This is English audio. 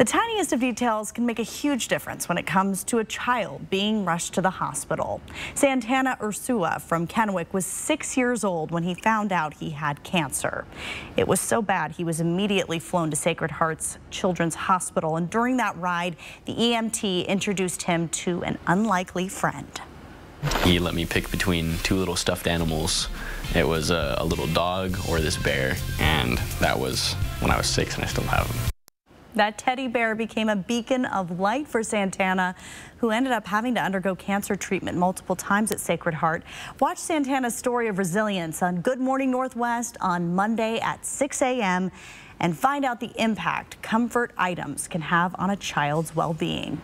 The tiniest of details can make a huge difference when it comes to a child being rushed to the hospital. Santana Ursua from Kennewick was six years old when he found out he had cancer. It was so bad he was immediately flown to Sacred Heart's Children's Hospital and during that ride the EMT introduced him to an unlikely friend. He let me pick between two little stuffed animals. It was a, a little dog or this bear and that was when I was six and I still have him. That teddy bear became a beacon of light for Santana, who ended up having to undergo cancer treatment multiple times at Sacred Heart. Watch Santana's story of resilience on Good Morning Northwest on Monday at 6 a.m. and find out the impact comfort items can have on a child's well-being.